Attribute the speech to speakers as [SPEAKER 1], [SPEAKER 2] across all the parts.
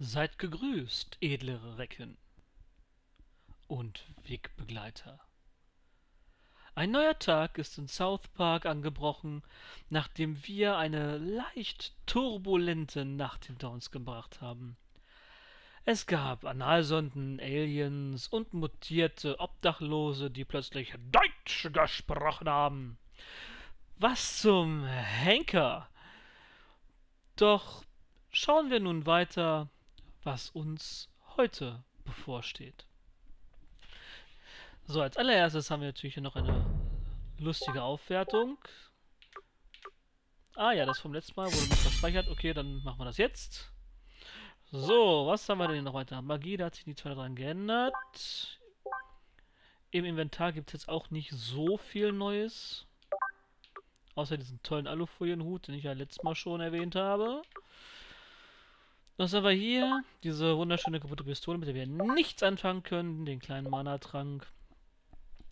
[SPEAKER 1] Seid gegrüßt, edlere Recken und Wegbegleiter. Ein neuer Tag ist in South Park angebrochen, nachdem wir eine leicht turbulente Nacht hinter uns gebracht haben. Es gab Analsonden, Aliens und mutierte Obdachlose, die plötzlich Deutsch gesprochen haben. Was zum Henker! Doch schauen wir nun weiter, was uns heute bevorsteht. So, als allererstes haben wir natürlich hier noch eine lustige Aufwertung. Ah ja, das vom letzten Mal wurde nicht verspeichert. Okay, dann machen wir das jetzt. So, was haben wir denn noch weiter? Magie, da hat sich nichts weiter dran geändert. Im Inventar gibt es jetzt auch nicht so viel Neues. Außer diesen tollen Alufolienhut, den ich ja letztes Mal schon erwähnt habe. Was haben wir hier? Diese wunderschöne kaputte Pistole, mit der wir nichts anfangen können. Den kleinen Mana-Trank.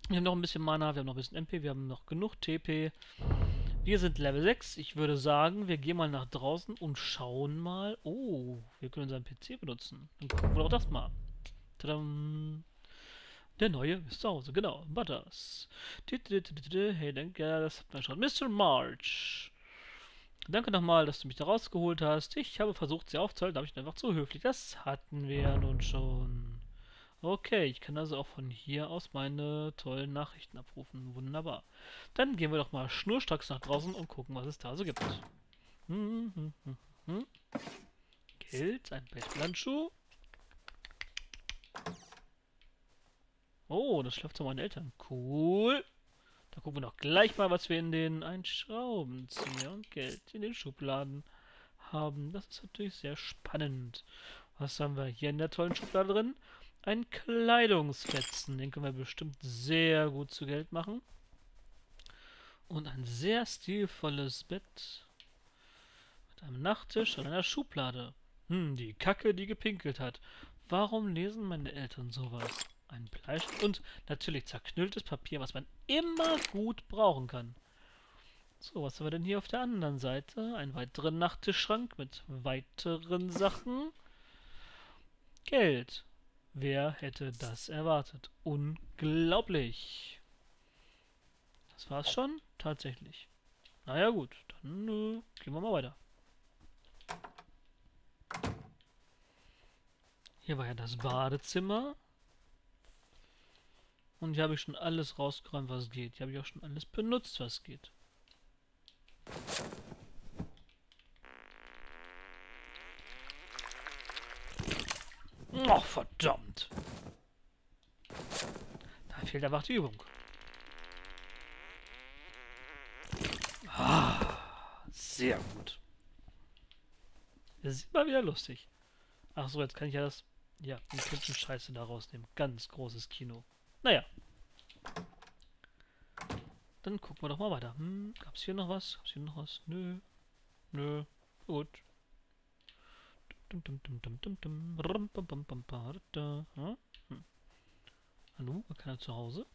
[SPEAKER 1] Wir haben noch ein bisschen Mana, wir haben noch ein bisschen MP, wir haben noch genug TP. Wir sind Level 6. Ich würde sagen, wir gehen mal nach draußen und schauen mal. Oh, wir können unseren PC benutzen. Dann gucken wir doch das mal. Tadam. Der neue ist zu Hause, genau. Butters. Hey, danke, das hat man schon. Mr. March. Danke nochmal, dass du mich da rausgeholt hast. Ich habe versucht, sie aufzuhalten, aber ich bin einfach zu höflich. Das hatten wir nun schon. Okay, ich kann also auch von hier aus meine tollen Nachrichten abrufen. Wunderbar. Dann gehen wir doch mal schnurstracks nach draußen und gucken, was es da so gibt. Hm, hm, hm, hm. Geld, ein Baseballhandschuh. Oh, das schläft zu meinen Eltern. Cool. Da gucken wir noch gleich mal, was wir in den Einschraubenzieher und Geld in den Schubladen haben. Das ist natürlich sehr spannend. Was haben wir hier in der tollen Schublade drin? Ein Kleidungsfetzen. Den können wir bestimmt sehr gut zu Geld machen. Und ein sehr stilvolles Bett. Mit einem Nachttisch und einer Schublade. Hm, die Kacke, die gepinkelt hat. Warum lesen meine Eltern sowas? Ein Bleistift und natürlich zerknülltes Papier, was man immer gut brauchen kann. So, was haben wir denn hier auf der anderen Seite? Ein weiterer Nachttischschrank mit weiteren Sachen. Geld. Wer hätte das erwartet? Unglaublich. Das war's schon? Tatsächlich. Naja gut, dann äh, gehen wir mal weiter. Hier war ja das Badezimmer. Und hier habe ich schon alles rausgeräumt, was geht. Hier habe ich auch schon alles benutzt, was geht. Oh, verdammt. Da fehlt einfach die Übung. Ah, sehr gut. Das ist immer wieder lustig. Ach so, jetzt kann ich ja das... Ja, die ganzen Scheiße da rausnehmen. Ganz großes Kino. Naja. Dann gucken wir doch mal weiter. Hm, gab's hier noch was? Gab's hier noch was? Nö. Nö. Gut. Hm. Hallo, war keiner zu Hause?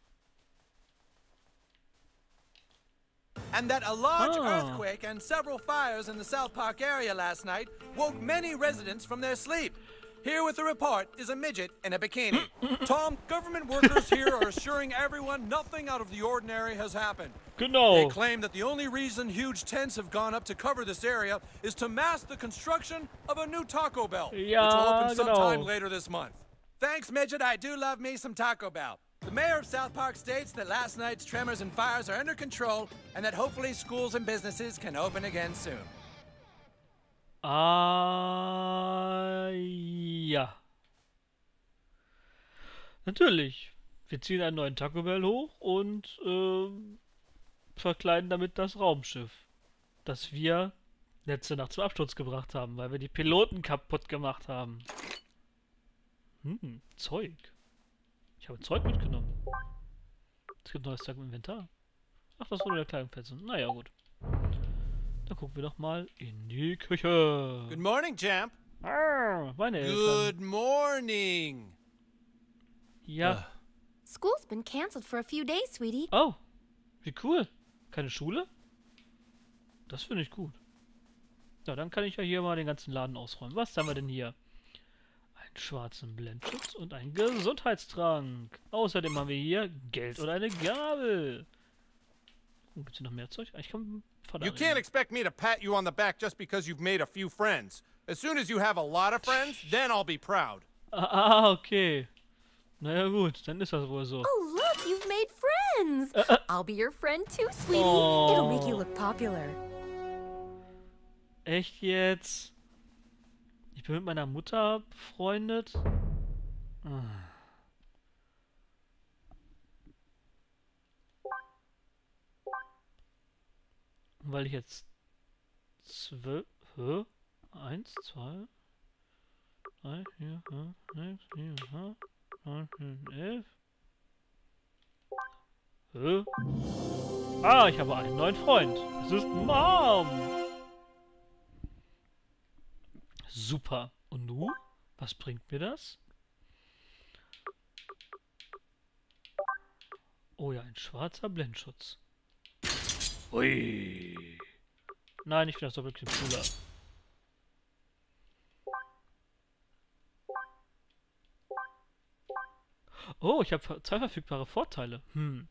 [SPEAKER 2] And that a large
[SPEAKER 1] Ah.
[SPEAKER 2] earthquake and several fires in the South Park area last night woke many residents from their sleep. Here with the report is a midget in a bikini. Tom, government workers here are assuring everyone nothing out of the ordinary has happened. They
[SPEAKER 1] Genau.
[SPEAKER 2] claim that the only reason huge tents have gone up to cover this area is to mask the construction of a new Taco Bell, which will open sometime later this month. Thanks, Midget. I do love me some Taco Bell. The mayor of South Park states that last night's tremors and fires are under control and that hopefully schools and businesses can open again soon.
[SPEAKER 1] Ah, ja. Natürlich. Wir ziehen einen neuen Taco Bell hoch und ähm, verkleiden damit das Raumschiff, das wir letzte Nacht zum Absturz gebracht haben, weil wir die Piloten kaputt gemacht haben. Hm, Zeug. Ich habe Zeug mitgenommen. Es gibt neues Zeug im Inventar. Ach, das wurde der Kleidungsfetzen. Naja, gut. Dann gucken wir doch mal in die Küche.
[SPEAKER 2] Good morning, champ.
[SPEAKER 1] Ah, meine Eltern.
[SPEAKER 2] Good morning.
[SPEAKER 1] Ja.
[SPEAKER 3] School's been canceled for a few days, sweetie.
[SPEAKER 1] Oh, wie cool. Keine Schule? Das finde ich gut. Ja, dann kann ich ja hier mal den ganzen Laden ausräumen. Was haben wir denn hier? einen schwarzen Blendschutz und einen Gesundheitstrank. Außerdem haben wir hier Geld und eine Gabel. Oh, gibt's hier noch mehr Zeug? Ich komm von
[SPEAKER 2] You can't expect me to pat you on the back just because you've made a few friends. As soon as you have a lot of friends, then I'll be proud.
[SPEAKER 1] Ah, okay. Naja gut, dann ist das wohl so.
[SPEAKER 3] Oh, look, you've made friends. I'll be your friend too, sweetie.
[SPEAKER 1] Oh.
[SPEAKER 3] It'll make you look popular.
[SPEAKER 1] Echt jetzt? Ich bin mit meiner Mutter befreundet? Ah. Weil ich jetzt zwölf, hä? Eins, zwei, drei, vier, fünf, sechs, sieben, acht, neun, zehn, elf. Hä? Ah, ich habe einen neuen Freund. Es ist Mom. Super. Und du? Was bringt mir das? Oh ja, ein schwarzer Blendschutz. Ui. Nein, ich finde das doppelt cooler. Oh, ich habe zwei verfügbare Vorteile. Hm.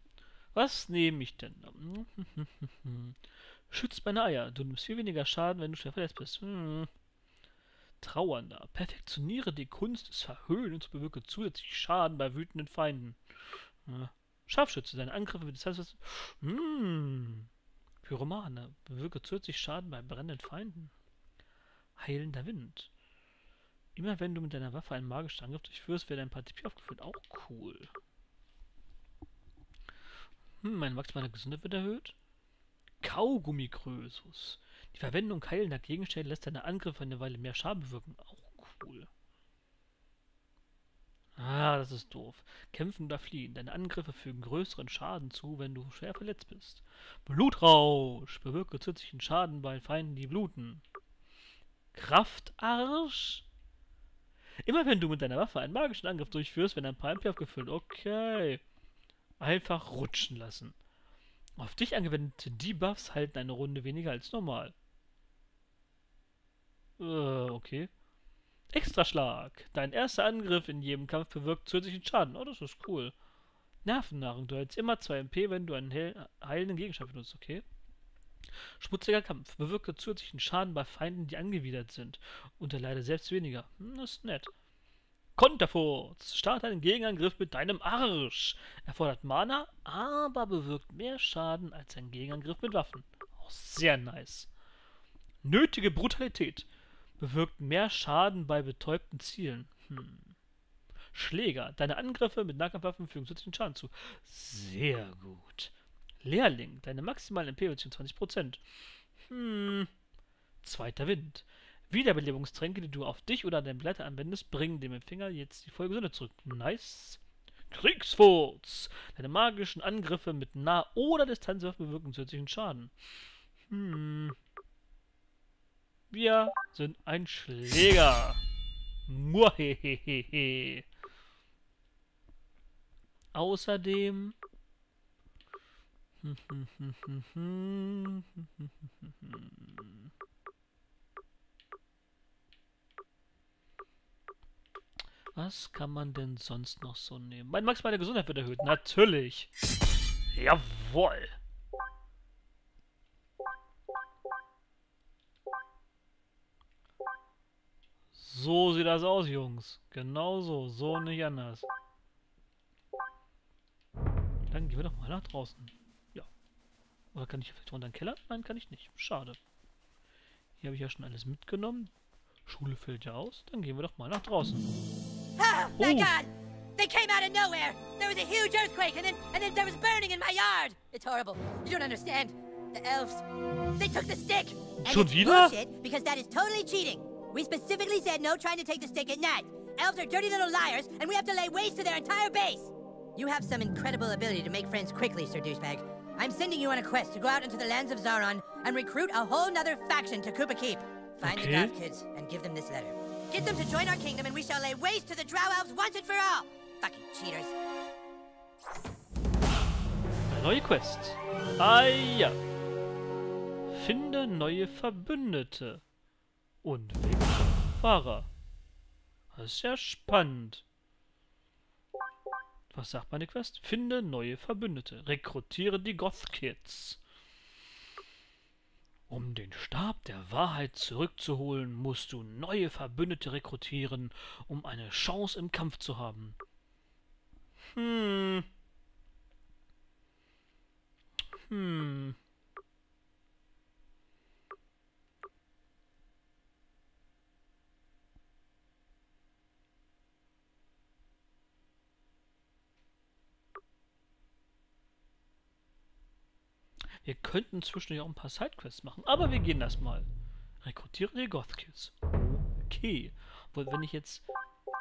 [SPEAKER 1] Was nehme ich denn? Schützt meine Eier. Du nimmst viel weniger Schaden, wenn du schwer verletzt bist. Hm. Trauernder. Perfektioniere die Kunst des Verhöhnens und bewirke zusätzlich Schaden bei wütenden Feinden. Scharfschütze. Deine Angriffe mit Distanz. Hm. Pyromane. Bewirke zusätzlich Schaden bei brennenden Feinden. Heilender Wind. Immer wenn du mit deiner Waffe einen magischen Angriff durchführst, wird ein paar TP aufgeführt. Auch cool. Hm, meine maximale Gesundheit wird erhöht. Kaugummikrösus. Die Verwendung heilender Gegenstände lässt deine Angriffe eine Weile mehr Schaden bewirken. Auch cool. Ah, das ist doof. Kämpfen oder fliehen. Deine Angriffe fügen größeren Schaden zu, wenn du schwer verletzt bist. Blutrausch. Bewirke zusätzlichen Schaden bei Feinden, die bluten. Kraftarsch. Immer wenn du mit deiner Waffe einen magischen Angriff durchführst, wenn ein paar MP aufgefüllt. Okay. Einfach rutschen lassen. Auf dich angewendete Debuffs halten eine Runde weniger als normal. Äh, okay. Extraschlag. Dein erster Angriff in jedem Kampf bewirkt zusätzlichen Schaden. Oh, das ist cool. Nervennahrung. Du hältst immer 2 MP, wenn du einen heil heilenden Gegenstand benutzt. Okay. Schmutziger Kampf. Bewirke zusätzlichen Schaden bei Feinden, die angewidert sind. Und erleide selbst weniger. Hm, das ist nett. Konterfurz. Starte einen Gegenangriff mit deinem Arsch. Erfordert Mana, aber bewirkt mehr Schaden als ein Gegenangriff mit Waffen. Auch sehr nice. Nötige Brutalität. Bewirkt mehr Schaden bei betäubten Zielen. Hm. Schläger. Deine Angriffe mit Nahkampfwaffen fügen zusätzlichen Schaden zu. Sehr gut. Lehrling. Deine maximale MP wird 20%. Hm. Zweiter Wind. Wiederbelebungstränke, die du auf dich oder dein Blätter anwendest, bringen dem Empfänger jetzt die volle Gesundheit zurück. Nice. Kriegsfurz. Deine magischen Angriffe mit Nah- oder Distanzwaffen bewirken zusätzlichen Schaden. Hm. Wir sind ein Schläger. Muahehehe. Außerdem. Was kann man denn sonst noch so nehmen? Mein maximale Gesundheit wird erhöht. Natürlich. Jawoll. So sieht das aus, Jungs. Genau so. So nicht anders. Dann gehen wir doch mal nach draußen. Ja. Oder kann ich vielleicht runter in den Keller? Nein, kann ich nicht. Schade. Hier habe ich ja schon alles mitgenommen. Schule fällt ja aus. Dann gehen wir doch mal nach draußen.
[SPEAKER 4] Oh, my god! They came out of nowhere! There was a huge earthquake and then and then there was burning in my yard! It's horrible. You don't understand. The elves. They took the stick! And
[SPEAKER 1] Schon wieder?
[SPEAKER 4] because that is totally cheating. We specifically said no trying to take the stick at night. Elves are dirty little liars, and we have to lay waste to their entire base! You have some incredible ability to make friends quickly, Sir Douchebag. I'm sending you on a quest to go out into the lands of Zaron and recruit a whole nother faction to Koopa Keep. Find the
[SPEAKER 1] Okay.
[SPEAKER 4] Goth kids and give them this letter. Get them to join our kingdom and we shall lay waste to the Drow Elves once and for all! Fucking cheaters.
[SPEAKER 1] Neue Quest. Ah ja. Finde neue Verbündete. Und Wegfahrer. Das ist ja spannend. Was sagt meine Quest? Finde neue Verbündete. Rekrutiere die Goth Kids. Um den Stab der Wahrheit zurückzuholen, musst du neue Verbündete rekrutieren, um eine Chance im Kampf zu haben. Hm. Hm. Wir könnten zwischendurch auch ein paar Sidequests machen, aber wir gehen das mal. Rekrutiere die Goth Kids. Okay. Obwohl, wenn ich jetzt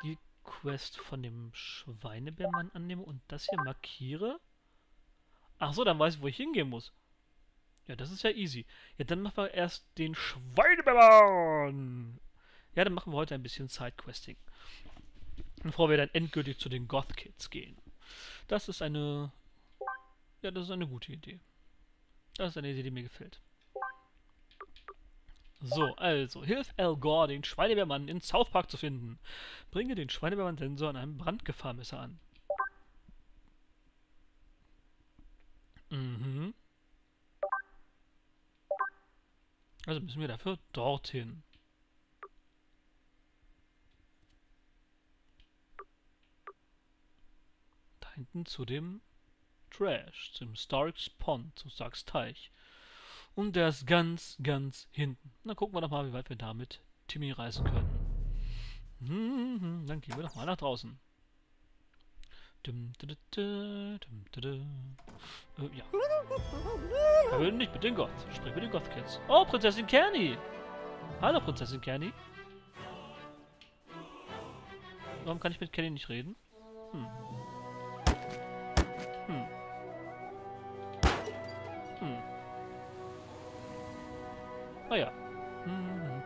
[SPEAKER 1] die Quest von dem Schweinebärmann annehme und das hier markiere. Ach so, dann weiß ich, wo ich hingehen muss. Ja, das ist ja easy. Ja, dann machen wir erst den Schweinebärmann. Ja, dann machen wir heute ein bisschen Sidequesting. Bevor wir dann endgültig zu den Goth Kids gehen. Das ist eine... Ja, das ist eine gute Idee. Das ist eine Idee, die mir gefällt. So, also, hilf Al Gore, den Schweinebärmann in South Park zu finden. Bringe den Schweinebärmann-Sensor an einem Brandgefahrmesser an. Mhm. Also müssen wir dafür dorthin. Da hinten zu dem Trash, zum Starks Pond, zum Starks Teich. Und der ist ganz, ganz hinten. Na, gucken wir doch mal, wie weit wir damit Timmy reisen können. Hm, dann gehen wir doch mal nach draußen. Dum, dum, dum, äh, ja. Erhöhen nicht mit den Gott. Sprich mit den Goth Kids. Oh, Prinzessin Kerny! Hallo, Prinzessin Kerny. Warum kann ich mit Kenny nicht reden? Hm. Ah ja. Hm.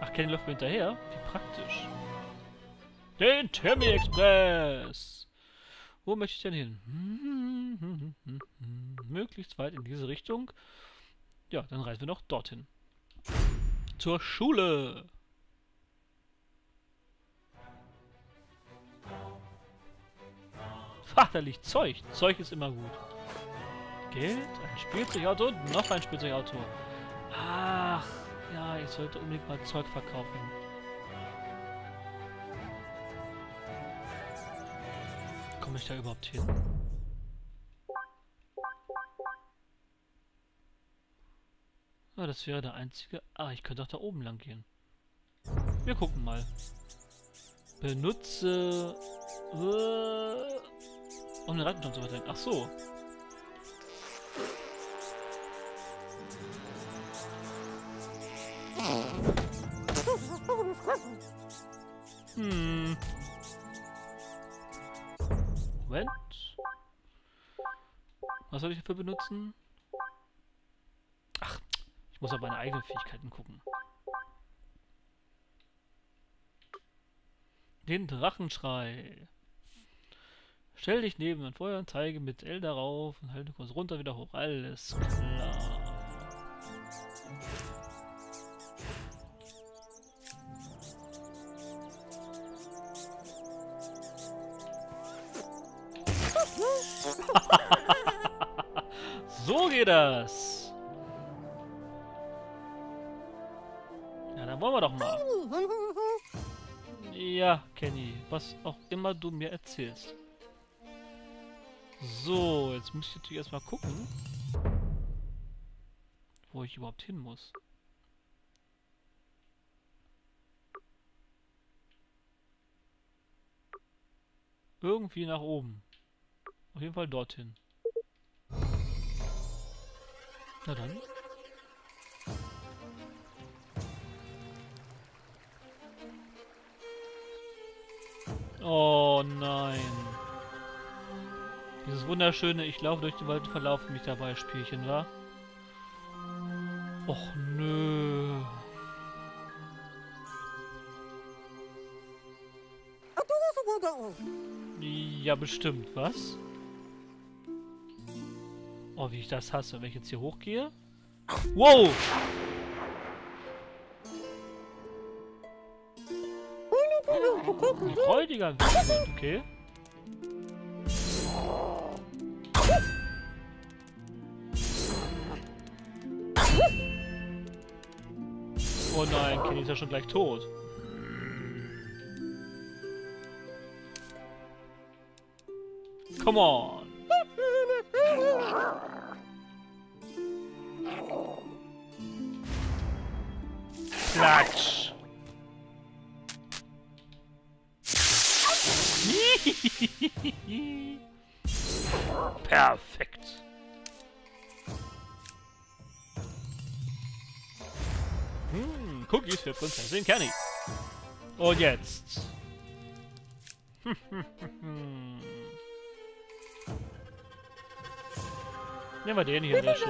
[SPEAKER 1] Ach, Kenny läuft mir hinterher? Wie praktisch. Den Timmy Express! Wo möchte ich denn hin? Möglichst weit in diese Richtung. Ja, dann reisen wir noch dorthin. Zur Schule! Liegt Zeug. Zeug ist immer gut. Geld, ein Spielzeugauto und noch ein Spielzeugauto. Ach, ja, ich sollte unbedingt mal Zeug verkaufen. Komme ich da überhaupt hin? Ah, das wäre der einzige... Ah, ich könnte auch da oben lang gehen. Wir gucken mal. Benutze... Äh, um den Reiten zu verteilen. Ach so. Hm. Moment. Was soll ich dafür benutzen? Ach, ich muss auf meine eigenen Fähigkeiten gucken. Den Drachenschrei. Stell dich neben ein Feuer und zeige mit L darauf und halte kurz runter wieder hoch. Alles klar. so geht das. Ja, dann wollen wir doch mal. Ja, Kenny, was auch immer du mir erzählst. So, jetzt muss ich natürlich erstmal gucken, wo ich überhaupt hin muss. Irgendwie nach oben. Auf jeden Fall dorthin. Na dann. Oh nein. Dieses wunderschöne Ich laufe durch den Wald und verlaufe mich dabei Spielchen, wa? Och nö. Ja, bestimmt. Was? Oh, wie ich das hasse. Wenn ich jetzt hier hochgehe. Wow! Ein räudiger Wildwind, okay. Oh nein, Kenny ist ja schon gleich tot. Come on. Klatsch. Perfekt. Hm, Cookies für Prinzessin Kenny. Und jetzt. Nehmen wir den hier, der ist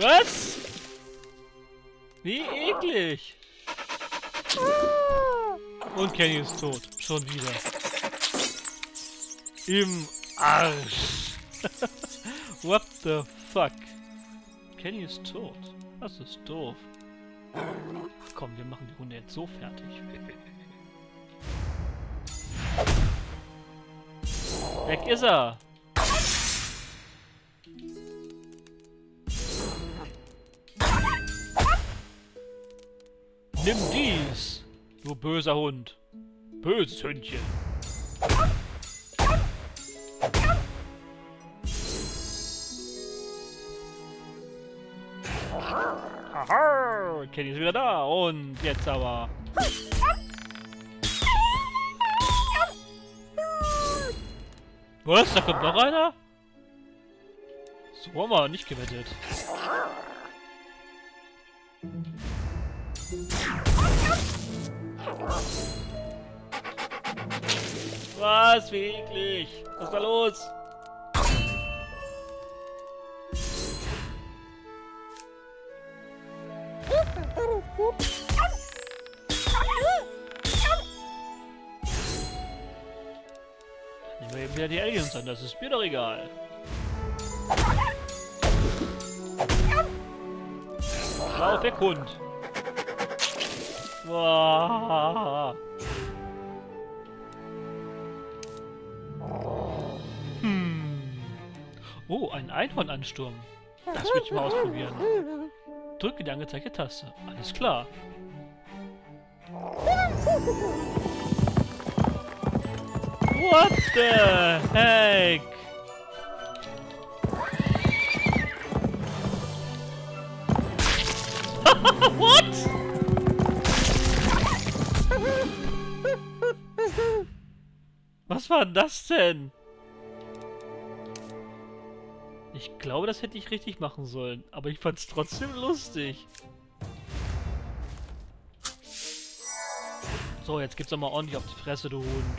[SPEAKER 1] Was? Wie eklig. Und Kenny ist tot. Schon wieder. Im Arsch. What the fuck? Kenny ist tot. Das ist doof. Komm, wir machen die Hunde jetzt so fertig. Weg ist er. Nimm dies, du böser Hund. Böses Hündchen. Haha, Kenny ist wieder da. Und jetzt aber. Was? Da kommt noch einer? So haben wir nicht gewettet. Was? Wie eklig. Was da los? Nehmen wir eben wieder die Aliens an, das ist mir doch egal. Lauf weg, Hund. Boah. Oh, ein Einhornansturm. Das will ich mal ausprobieren. Drücke die angezeigte Taste. Alles klar. What the heck? What? Was war das denn? Ich glaube, das hätte ich richtig machen sollen, aber ich fand es trotzdem lustig. So, jetzt gibt's doch mal ordentlich auf die Fresse, du Hund.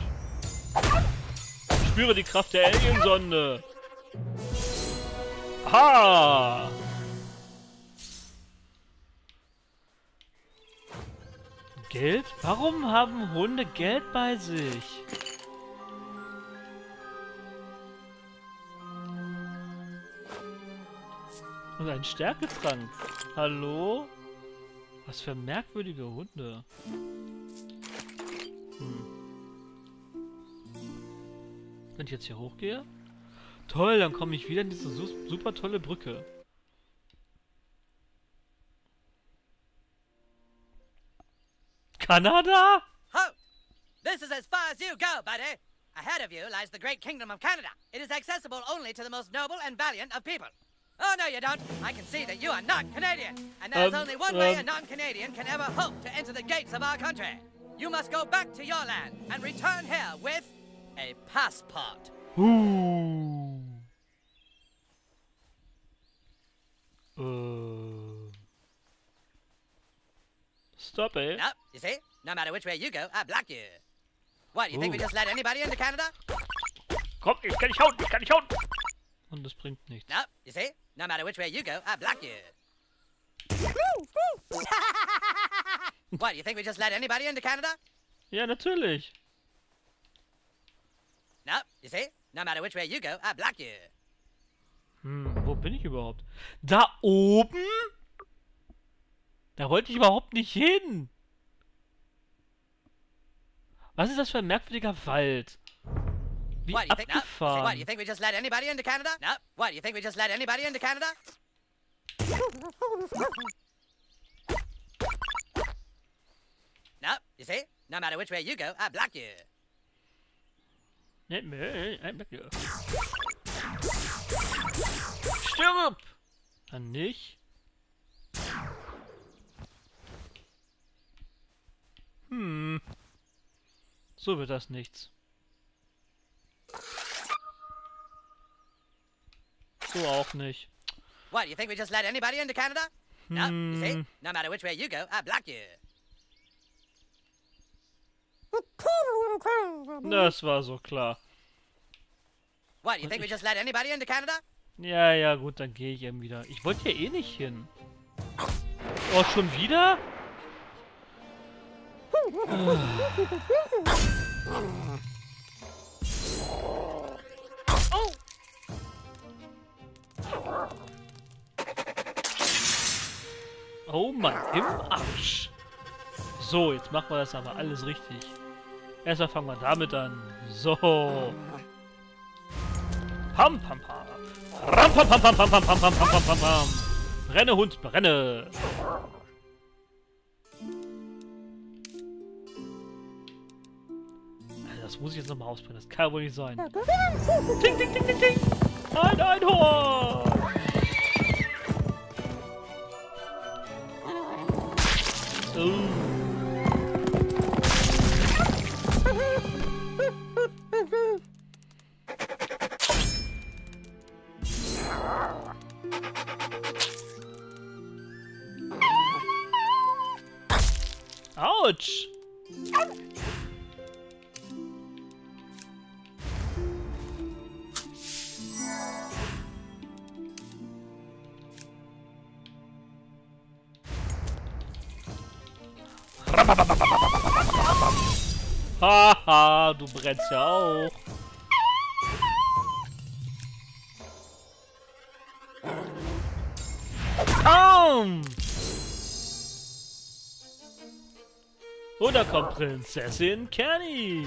[SPEAKER 1] Ich spüre die Kraft der Aliensonde. Ha! Geld? Warum haben Hunde Geld bei sich? Und ein Stärketrank. Hallo? Was für merkwürdige Hunde. Hm. Wenn ich jetzt hier hochgehe? Toll, dann komme ich wieder in diese su super tolle Brücke. Kanada?
[SPEAKER 4] Ho! This is as far as you go, buddy. Ahead of you lies the great kingdom of Canada. It is accessible only to the most noble and valiant of people. Oh, no, you don't. I can see that you are not Canadian. And there's
[SPEAKER 1] Um,
[SPEAKER 4] only one way a
[SPEAKER 1] um.
[SPEAKER 4] non-Canadian can ever hope to enter the gates of our country. You must go back to your land and return here with a passport.
[SPEAKER 1] Uh. Äh. Stop it.
[SPEAKER 4] No, you see? No matter which way you go, I block you. What, you think we just let anybody into Canada?
[SPEAKER 1] Komm, ich kann nicht hauen, ich kann nicht hauen. Und das bringt nichts.
[SPEAKER 4] No, you see? No matter which way you go, I block you. what, you think we just let anybody into Canada?
[SPEAKER 1] Ja, natürlich.
[SPEAKER 4] No, you see? No matter which way you go, I block you.
[SPEAKER 1] Hm, wo bin ich überhaupt? Da oben? Da wollte ich überhaupt nicht hin. Was ist das für ein merkwürdiger Wald? Wie
[SPEAKER 4] What, you think, no? You
[SPEAKER 1] abgefahren.
[SPEAKER 4] what, you think we just let anybody into Canada? No. What, you think we just let anybody into Canada? No, you see? No matter which way you go, I block you.
[SPEAKER 1] Nee, nee, nee, nee. Stirb! Dann nicht. Hm. So wird das nichts. So auch nicht.
[SPEAKER 4] What, you think we just let anybody into Canada? No, you see? No matter which way you go, I block you.
[SPEAKER 1] Das war so klar.
[SPEAKER 4] What, you think we just let anybody into Canada?
[SPEAKER 1] Ja, ja, gut, dann gehe ich eben wieder. Ich wollte hier eh nicht hin. Oh, schon wieder? Oh Mann, im Arsch. So, jetzt machen wir das aber alles richtig. Erstmal fangen wir damit an. So. Pam, pam, pam. Ram, pam, pam, pam, pam, pam, pam, pam, pam, pam, pam. Brenne, Hund, brenne. Das muss ich jetzt nochmal ausbrennen. Das kann wohl nicht sein. Ting, ting, ting, ting, ting. Ein Einhorn. Brennst ja auch. Komm! Und da kommt Prinzessin Kenny.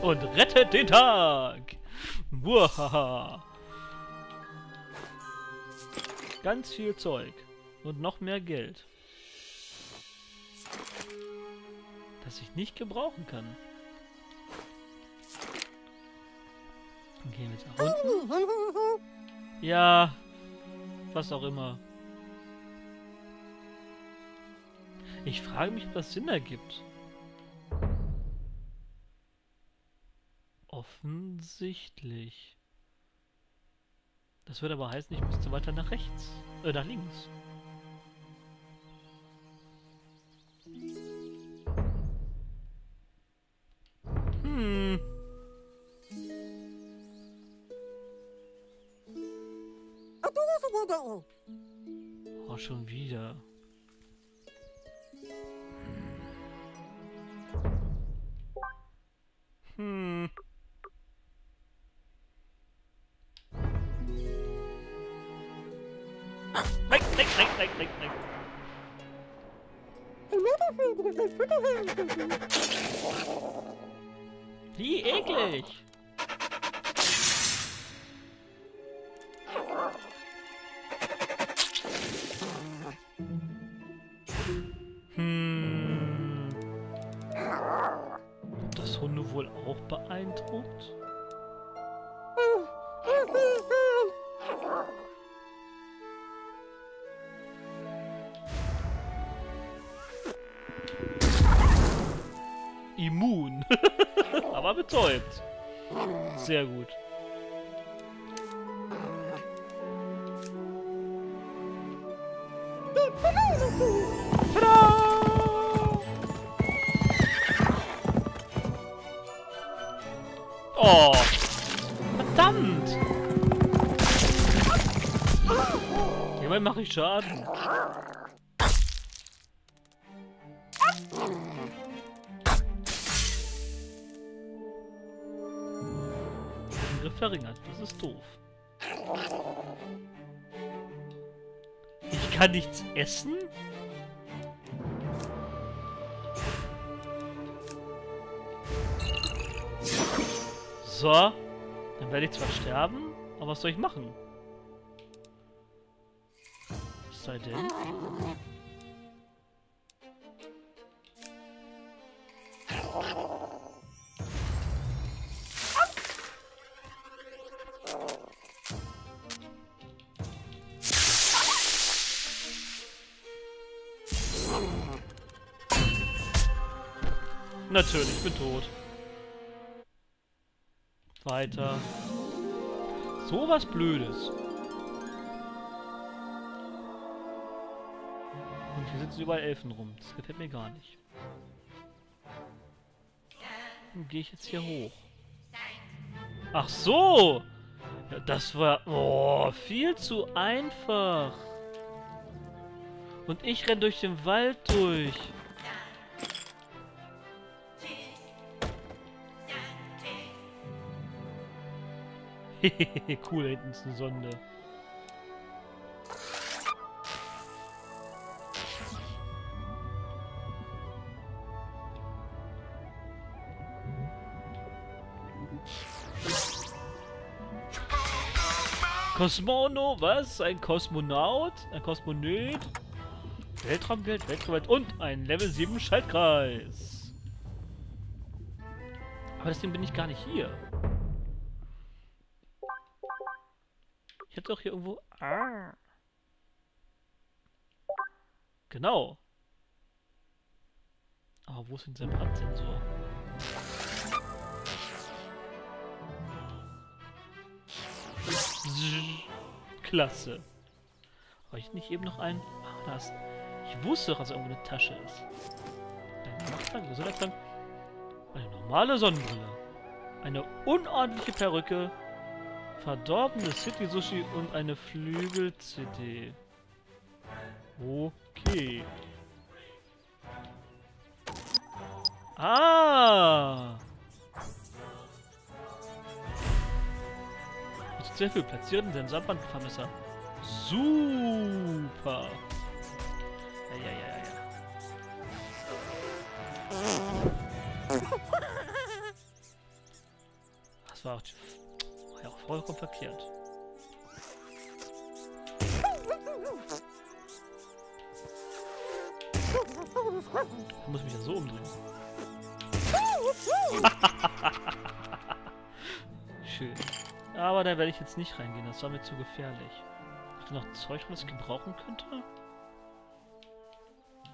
[SPEAKER 1] Und rettet den Tag. Muahaha. Ganz viel Zeug. Und noch mehr Geld. Das ich nicht gebrauchen kann. Dann gehen wir jetzt nach unten. Ja, was auch immer. Ich frage mich, ob das Sinn ergibt. Offensichtlich. Das würde aber heißen, ich müsste weiter nach rechts. Äh, nach links. Hm. Oh, schon wieder. Hm. Weg, weg, weg, weg, weg, weg. Nicholas! Betäubt. Sehr gut. Tada! Oh! Verdammt! Hierbei mache ich Schaden. Verringert. Das ist doof. Ich kann nichts essen? So. Dann werde ich zwar sterben, aber was soll ich machen? Es sei denn... bin tot. Weiter. So was Blödes. Und hier sitzen überall Elfen rum. Das gefällt mir gar nicht. Dann gehe ich jetzt hier hoch. Ach so! Ja, das war... Oh, viel zu einfach. Und ich renn durch den Wald durch. cool, da hinten ist eine Sonde. Kosmono, was? Ein Kosmonaut? Ein Kosmonaut? Weltraumgeld, Weltraumgeld und ein Level 7 Schaltkreis. Aber deswegen bin ich gar nicht hier. Hätte doch hier irgendwo... Ah. Genau. Aber wo ist denn dieser Brandsensor? Klasse. Habe ich nicht eben noch einen? Ach, das. Ich wusste doch, dass irgendwo eine Tasche ist. Eine Machtbank, dann? Eine normale Sonnenbrille. Eine unordentliche Perücke Verdorbene City Sushi und eine Flügel-CD. Okay. Ah! Sehr viel. Platzieren den Sandbandvermesser. Super! Ja, ja, ja, ja. Das war auch die ja auch vollkommen verkehrt. Ich muss mich ja so umdrehen. Schön. Aber da werde ich jetzt nicht reingehen, das war mir zu gefährlich. Habt ihr noch Zeug, was ich gebrauchen könnte?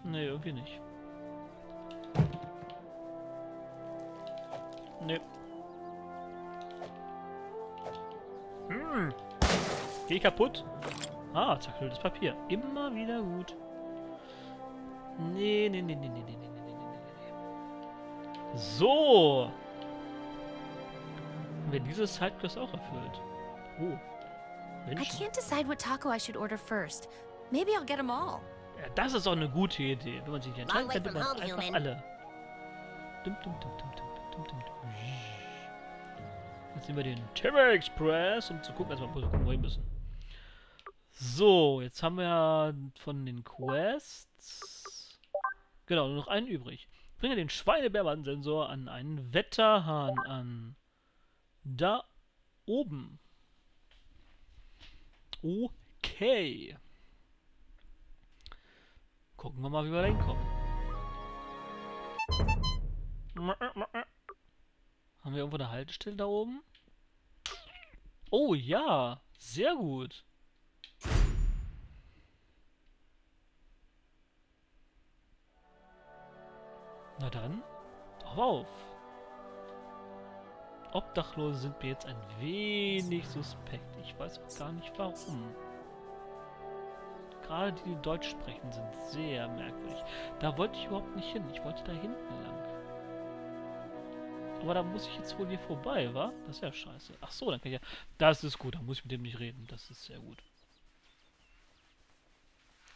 [SPEAKER 1] Nee, irgendwie nicht. Nee. Geh kaputt. Ah, zerknülltes Papier. Immer wieder gut. Nee, nee, nee, nee, nee, nee, nee, nee, nee, nee. So. Haben wir diese Sidequest auch erfüllt? Oh.
[SPEAKER 3] I can't decide what taco I should order first. Maybe I'll get them all.
[SPEAKER 1] Ja, das ist auch eine gute Idee. Wenn man sich entscheiden könnte, man einfach alle. Dum, dum, dum, dum, dum, dum, dum, dum. Jetzt nehmen wir den Terror Express, um zu gucken, erstmal gucken, wo wir müssen. So, jetzt haben wir von den Quests. Genau, nur noch einen übrig. Bringe den Schweinebärband-Sensor an einen Wetterhahn an. Da oben. Okay. Gucken wir mal, wie wir da hinkommen. Haben wir irgendwo eine Haltestelle da oben? Oh ja, sehr gut. Na dann, auf auf. Obdachlose sind mir jetzt ein wenig suspekt. Ich weiß auch gar nicht warum. Gerade die, die Deutsch sprechen, sind sehr merkwürdig. Da wollte ich überhaupt nicht hin. Ich wollte da hinten lang. Aber da muss ich jetzt wohl hier vorbei, wa? Das ist ja scheiße. Ach so, dann kann ich ja... Das ist gut, dann muss ich mit dem nicht reden. Das ist sehr gut.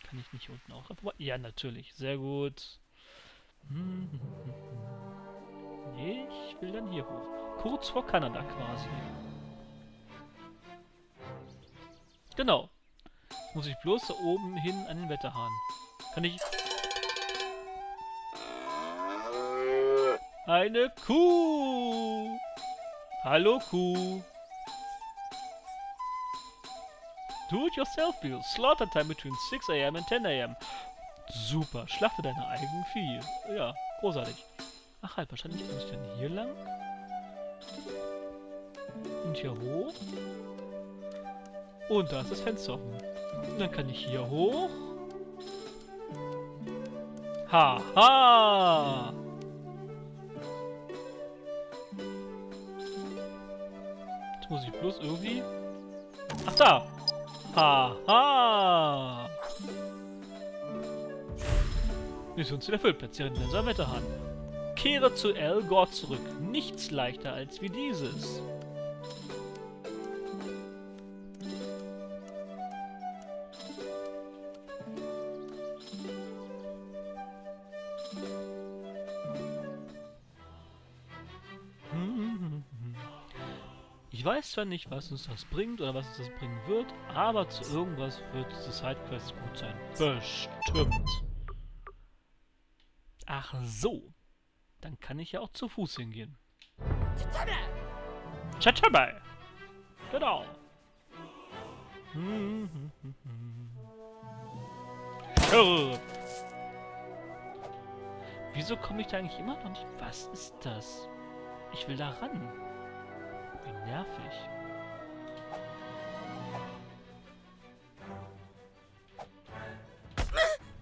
[SPEAKER 1] Kann ich nicht unten auch? Ja, natürlich. Sehr gut. Ich will dann hier hoch. Kurz vor Kanada quasi. Genau. Jetzt muss ich bloß da oben hin an den Wetterhahn. Kann ich... Eine Kuh! Hallo Kuh! Do-it-yourself meal. Slaughter time between 6 a.m. and 10 a.m. Super. Schlachte deine eigenen Vieh. Ja, großartig. Ach halt, wahrscheinlich muss ich dann hier lang. Und hier hoch. Und da ist das Fenster offen. Und dann kann ich hier hoch. Haha! Jetzt muss ich bloß irgendwie... Ach da! Haha! Missionsziel erfüllt. Platziere den Sensor Wetterhahn. Kehre zu El Gore zurück. Nichts leichter als wie dieses. Ich weiß zwar nicht, was uns das bringt oder was uns das bringen wird, aber zu irgendwas wird diese Sidequest gut sein. Bestimmt. Ach so. Dann kann ich ja auch zu Fuß hingehen. Chatabai! Genau. Schirr. Wieso komme ich da eigentlich immer noch nicht? Was ist das? Ich will da ran. Wie nervig.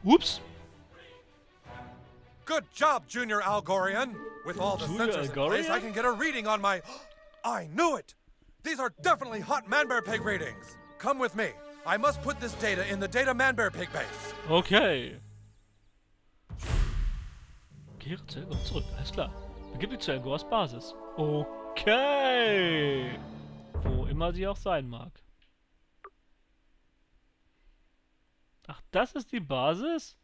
[SPEAKER 1] Ups.
[SPEAKER 2] Job, Junior Algorian. With all the
[SPEAKER 1] Junior
[SPEAKER 2] sensors in place, I can get a reading on my... I knew it! These are definitely hot Manbear Pig readings. Come with me. I must put this data in the Data Manbear Pig base.
[SPEAKER 1] Okay. Kehre zu Elgor zurück, alles klar. Begib dich zu Elgors Basis. Okay. Wo immer sie auch sein mag. Ach, das ist die Basis?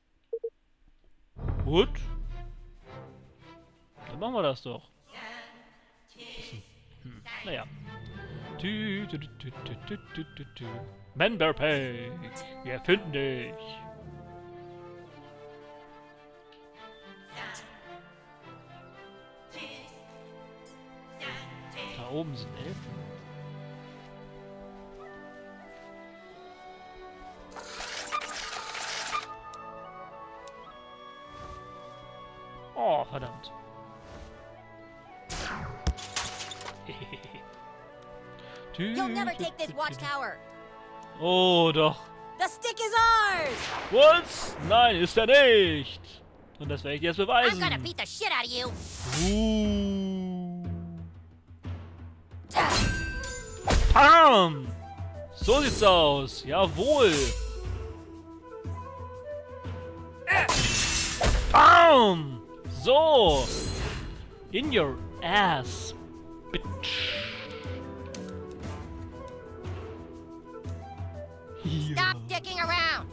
[SPEAKER 1] Gut. Dann machen wir das doch. Hm. Naja. Tü, tü, tü, tü Manberpeg, wir finden dich. Da oben sind Elfen. Oh, verdammt.
[SPEAKER 5] You'll never take this watchtower.
[SPEAKER 1] Oh, doch.
[SPEAKER 5] The stick is ours.
[SPEAKER 1] Was? Nein, ist er nicht. Und das werde ich dir jetzt
[SPEAKER 5] I'm
[SPEAKER 1] beweisen.
[SPEAKER 5] gonna beat the shit out of you.
[SPEAKER 1] Uh. So sieht's aus. Jawohl. Bam! So. In your ass, bitch.
[SPEAKER 5] Stop dicking around.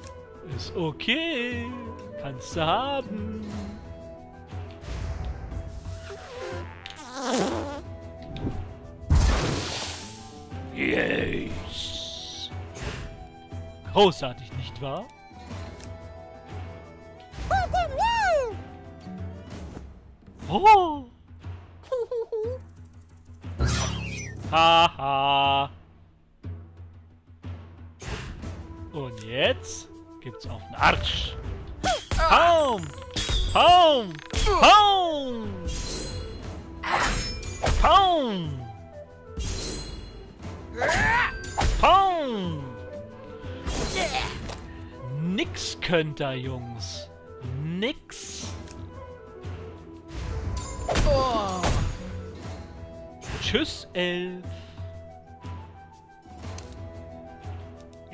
[SPEAKER 1] Ist okay. Kannst du haben. Yes. Großartig, nicht wahr? Oh. Haha. Und jetzt gibt's auf den Arsch. Paum! Paum! Paum! Paum! Paum! Nix könnt ihr, Jungs. Nix. Tschüss, Elf.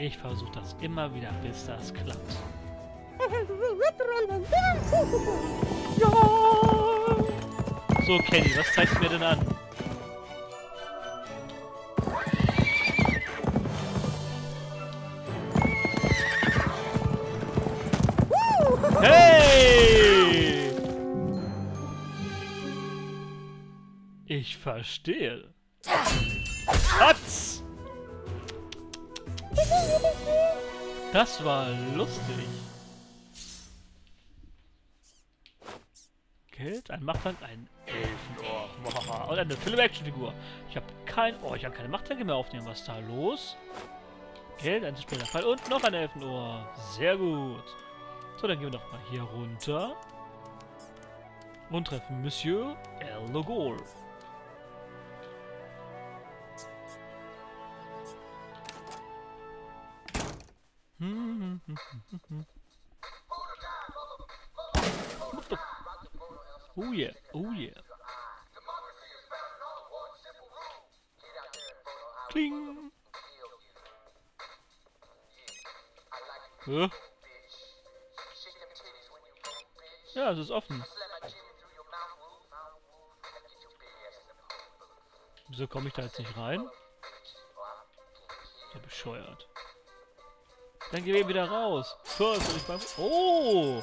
[SPEAKER 1] Ich versuche das immer wieder, bis das klappt. Ja. So, Kenny, was zeigst du mir denn an? Hey! Ich verstehe. Hat's! Das war lustig. Geld, ein Machttank, ein Elfenohr. Und eine Film-Action-Figur. Ich habe kein... Oh, ich kann keine Machttanke mehr aufnehmen. Was ist da los? Geld, ein später Fall und noch ein Elfenohr. Sehr gut. So, dann gehen wir doch mal hier runter. Und treffen Monsieur El Logol. Oh yeah, oh yeah. Kling. Ja, es ist offen. Wieso komme ich da jetzt nicht rein? Ja, bescheuert. Dann gehen wir wieder raus. First, ich beim oh!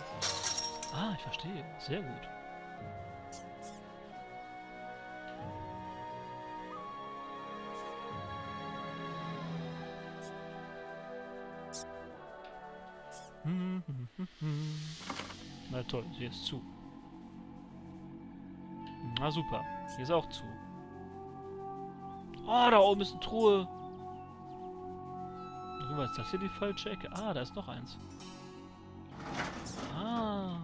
[SPEAKER 1] Ah, ich verstehe. Sehr gut. Na toll, hier ist zu. Na super, hier ist auch zu. Oh, da oben ist eine Truhe. Was ist das hier die falsche Ecke? Ah, da ist noch eins. Ah.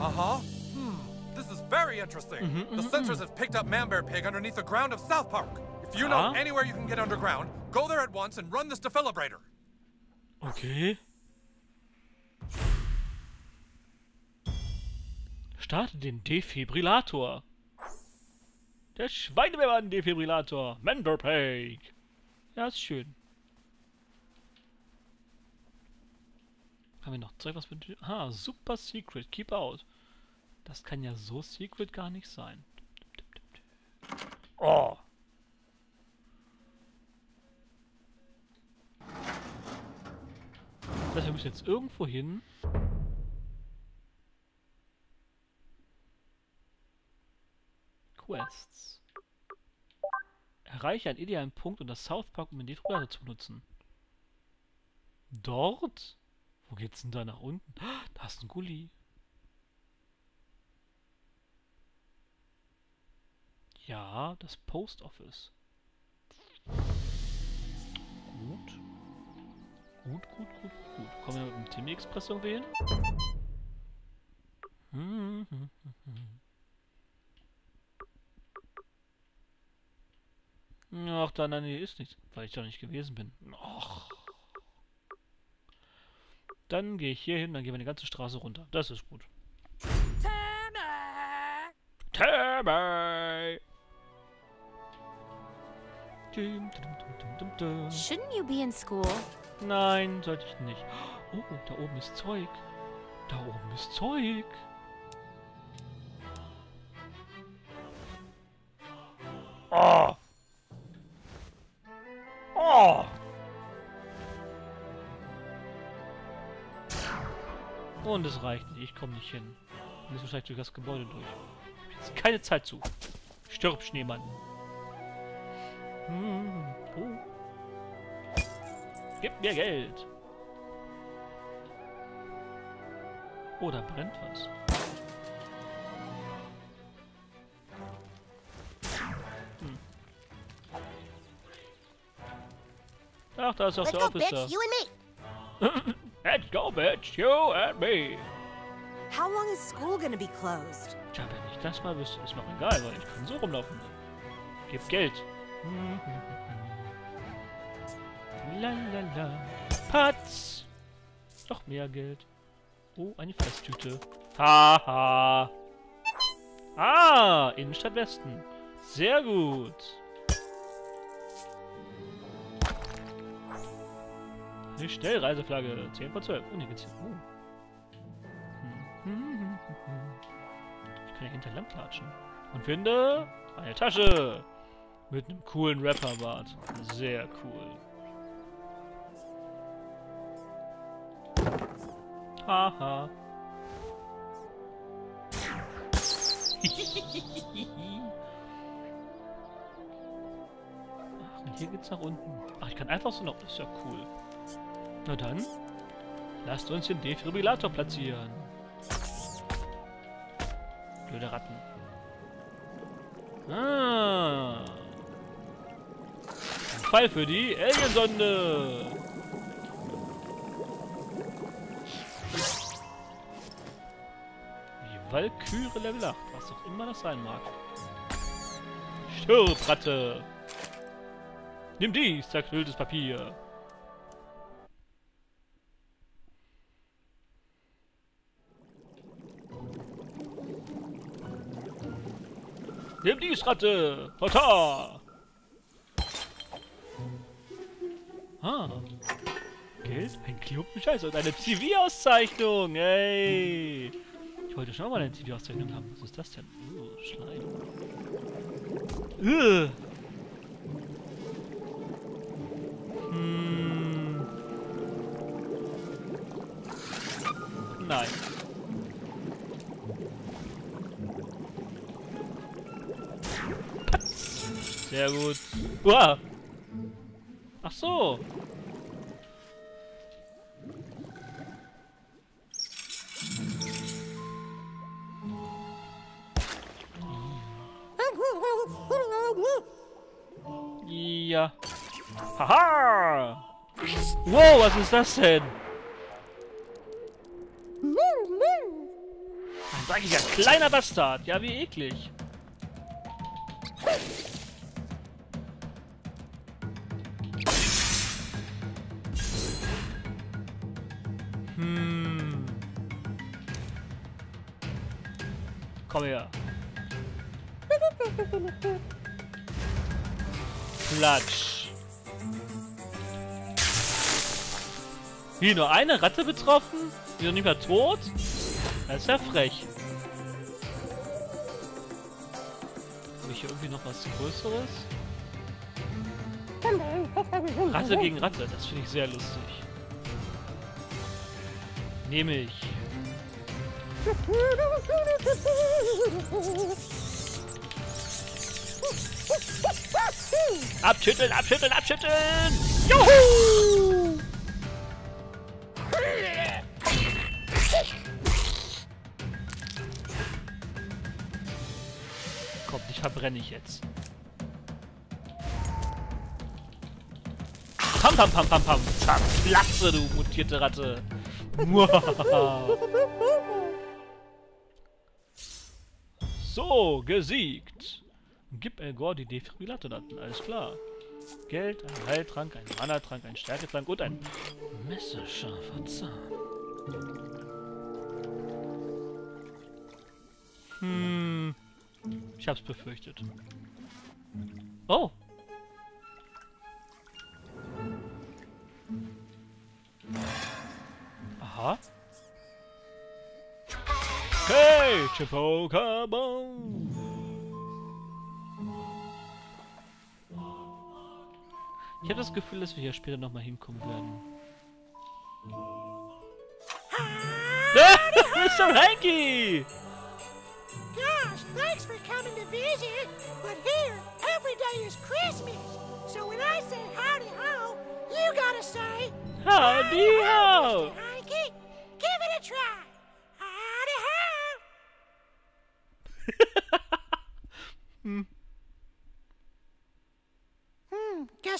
[SPEAKER 2] Uh-huh. Hmm. This is very interesting.
[SPEAKER 1] Mhm,
[SPEAKER 2] the
[SPEAKER 1] mhm,
[SPEAKER 2] sensors
[SPEAKER 1] mhm.
[SPEAKER 2] have picked up Man Bear Pig underneath the ground of South Park. If you know
[SPEAKER 1] Ah.
[SPEAKER 2] anywhere you can get underground, go there at once and run this defibrillator.
[SPEAKER 1] Okay. Starte den Defibrillator. Der Schweinebeeren-Defibrillator. Manderpeg. Ja, ist schön. Haben wir noch Zeug, was wir... Ah, super secret. Keep out. Das kann ja so secret gar nicht sein. Oh. Das heißt, wir müssen jetzt irgendwo hin. Quests. Erreiche einen idealen Punkt und das South Park, um den Defibrillator zu benutzen. Dort? Wo geht's denn da nach unten? Ah, Da ist ein Gully. Ja, das Post Office. Gut. Gut, gut, gut, gut. Kommen wir mit dem Timmy Express irgendwie hin? Hm, hm, hm, hm. Ach, da in der Nähe ist nichts, weil ich da nicht gewesen bin. Och. Dann gehe ich hier hin, dann gehen wir die ganze Straße runter. Das ist gut. Tammy!
[SPEAKER 3] Shouldn't you be in school?
[SPEAKER 1] Nein, sollte ich nicht. Oh, da oben ist Zeug. Da oben ist Zeug. Und es reicht nicht. Ich komme nicht hin. Wir müssen vielleicht durch das Gebäude durch. Ich jetzt keine Zeit zu. Stirb, Schneemann. Hm. Oh. Gib mir Geld. Oh, da brennt was. Hm. Ach, da ist auch
[SPEAKER 5] Let's
[SPEAKER 1] der
[SPEAKER 5] go,
[SPEAKER 1] Officer.
[SPEAKER 5] bitch.
[SPEAKER 1] Let's go, bitch. You and me.
[SPEAKER 6] How long is school gonna be closed?
[SPEAKER 1] Tja, wenn ich das mal wüsste, ist mir auch egal, weil ich kann so rumlaufen. Gib Geld. Lalala. Patz. Noch mehr Geld. Oh, eine Festtüte. Haha. Ah, Innenstadt Westen. Sehr gut. Eine Schnellreiseflagge. 10 von 12. Oh, hier geht's hier. Oh. Ich kann ja hinter lang klatschen. Und finde eine Tasche. Mit einem coolen Rapperbart. Sehr cool. Haha. Ach, und hier geht's nach unten. Ach, ich kann einfach so noch. Das ist ja cool. Na dann, lasst uns den Defibrillator platzieren. Blöde Ratten. Ah. Ein Fall für die Aliensonde. Die Valkyrie Level 8, was auch immer das sein mag. Stirbratte. Nimm dies, zerknülltes Papier. Nimm dies, Ratte! Hota! Ah. Geld, ein Klumpen und eine CV-Auszeichnung! Ey! Ich wollte schon mal eine CV-Auszeichnung haben. Was ist das denn? Uh, Schleim. Uh. Hm. Nein. Sehr gut. Uah. Ach so. Ja. Haha! Wow, was ist das denn? Ein dreckiger kleiner Bastard. Ja, wie eklig. Klatsch. Wie, nur eine Ratte betroffen? Die noch nicht mehr tot? Das ist ja frech. Habe ich hier irgendwie noch was Größeres? Ratte gegen Ratte, das finde ich sehr lustig. Nehme ich. Abschütteln, abschütteln, abschütteln! Juhu! Komm, dich verbrenne ich jetzt. Pam, pam, pam, pam, pam. Zerplatze, du mutierte Ratte. So, gesiegt. Gib El Gore die Defibrillatordaten, alles klar. Geld, ein Heiltrank, ein Mana-Trank, ein Stärketrank und ein messerscharfer Zahn. Hm. Ich hab's befürchtet. Oh. Aha. Hey, Chipokabon! Ich habe das Gefühl, dass wir hier später nochmal hinkommen werden. Mr. Hanky!
[SPEAKER 5] Gosh, thanks for coming to visit. But here, every day is Christmas. So when I say howdy ho, you gotta say,
[SPEAKER 1] Howdy ho!
[SPEAKER 5] Mr. Hanky. Give it a try. Howdy ho. Hmm,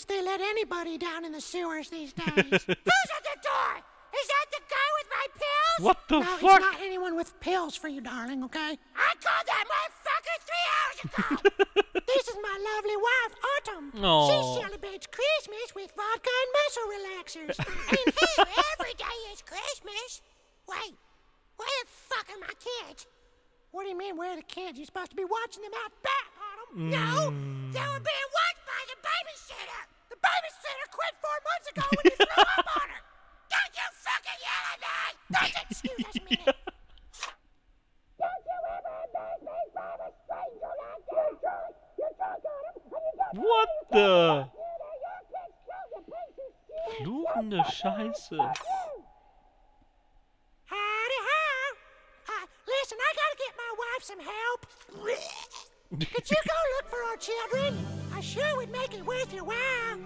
[SPEAKER 5] guess they let anybody down in the sewers these days. Who's at the door? Is that the guy with my pills?
[SPEAKER 1] What the
[SPEAKER 5] no,
[SPEAKER 1] fuck?
[SPEAKER 5] it's not anyone with pills for you, darling, okay? I called that motherfucker three hours ago. this is my lovely wife, Autumn.
[SPEAKER 1] Aw.
[SPEAKER 5] She celebrates Christmas with vodka and muscle relaxers. and here, every day is Christmas. Wait, where the fuck are my kids? What do you mean, where are the kids? You're supposed to be watching them out back, Autumn. No, they were hmm. being watched by the babysitter. Babysitter quit four months ago when you threw up on her. Don't you fucking yell at me! Don't excuse us a minute. You ever me from a stranger like you, Charlie. You talk on him, and you got
[SPEAKER 1] What the?
[SPEAKER 5] you know your kids killed the piece of shit.
[SPEAKER 1] Fluchende Scheiße.
[SPEAKER 5] Howdy ho! Uh, listen, I gotta get my wife some help. Could you go look for our children? I sure would make it worth your while.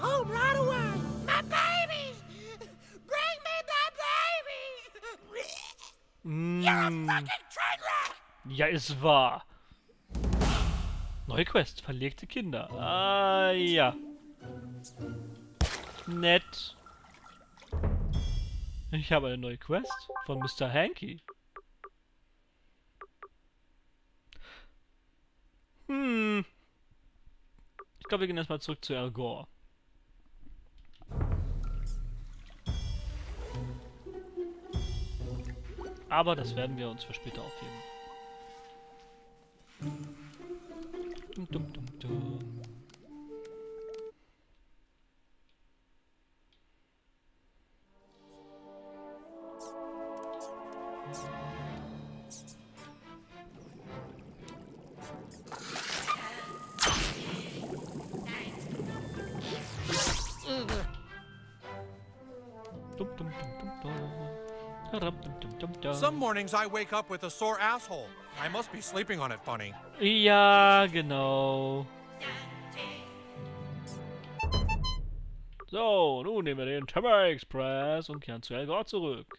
[SPEAKER 5] Home right away. My babies! Bring me my babies! You're a
[SPEAKER 1] Mm,
[SPEAKER 5] fucking train wreck!
[SPEAKER 1] ja, ist wahr. Neue Quest, verlegte Kinder. Ah, ja. Nett. Ich habe eine neue Quest von Mr. Hanky. Hm. Ich glaube, wir gehen erstmal zurück zu Al Gore. Aber das werden wir uns für später aufheben. Dum, dum, dum, dum. Dum, dum, dum, dum, dum.
[SPEAKER 2] Some mornings I wake up with a sore asshole. I must be sleeping on it funny.
[SPEAKER 1] Ja, genau. So, nun nehmen wir den Timber Express und kehren zu Elgor zurück.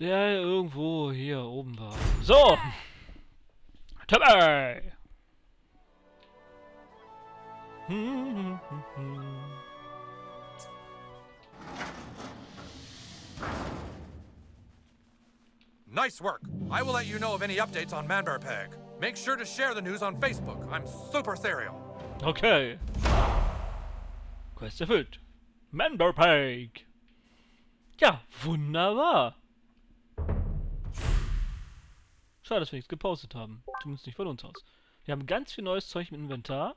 [SPEAKER 1] Der irgendwo hier oben war. So! Timber!
[SPEAKER 2] Nice work. I will let you know of any updates on Manberpeg. Make sure to share the news on Facebook. I'm super serial.
[SPEAKER 1] Okay. Quest erfüllt. Manberpeg. Ja, wunderbar. Schade, dass wir nichts gepostet haben. Zumindest nicht von uns aus. Wir haben ganz viel neues Zeug im Inventar.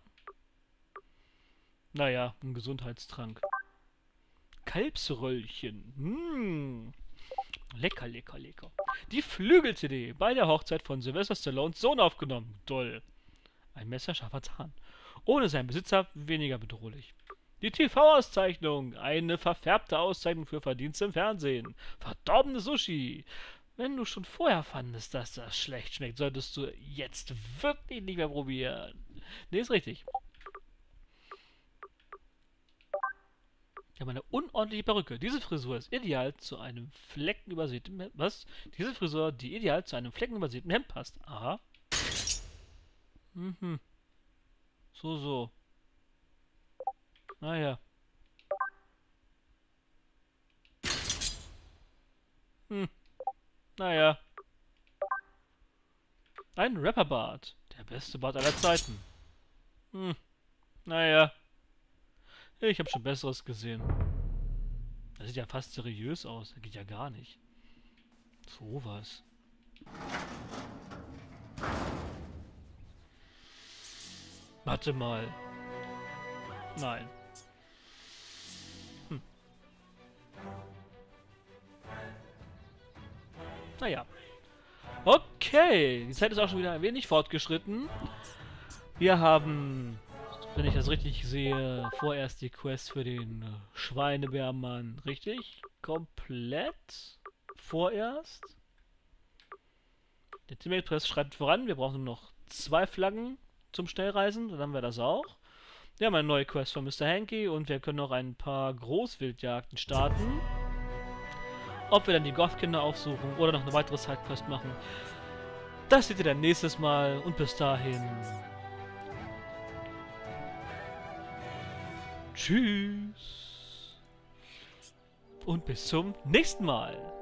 [SPEAKER 1] Naja, ein Gesundheitstrank. Kalbsröllchen. Hm. Lecker, lecker, lecker. Die Flügel-CD bei der Hochzeit von Sylvester Stallones Sohn aufgenommen. Toll. Ein messerscharfer Zahn. Ohne seinen Besitzer weniger bedrohlich. Die TV-Auszeichnung. Eine verfärbte Auszeichnung für Verdienste im Fernsehen. Verdorbene Sushi. Wenn du schon vorher fandest, dass das schlecht schmeckt, solltest du jetzt wirklich nicht mehr probieren. Nee, ist richtig. Ich habe eine unordentliche Perücke. Diese Frisur ist ideal zu einem fleckenübersäten Hemd. Was? Diese Frisur, die ideal zu einem fleckenübersäten Hemd passt. Aha. Mhm. So, so. Naja. Hm. Naja. Ein Rapperbart. Der beste Bart aller Zeiten. Hm. Naja. Ich habe schon Besseres gesehen. Das sieht ja fast seriös aus. Das geht ja gar nicht. So was. Warte mal. Nein. Hm. Naja. Okay. Die Zeit ist auch schon wieder ein wenig fortgeschritten. Wir haben, wenn ich das richtig sehe, vorerst die Quest für den äh, Schweinebärmann. Richtig? Komplett? Vorerst? Der Team Express schreibt voran. Wir brauchen nur noch zwei Flaggen zum Schnellreisen. Dann haben wir das auch. Wir haben eine neue Quest von Mr. Hanky und wir können noch ein paar Großwildjagden starten. Ob wir dann die Goth-Kinder aufsuchen oder noch eine weitere Sidequest machen, das seht ihr dann nächstes Mal und bis dahin. Tschüss. Und bis zum nächsten Mal.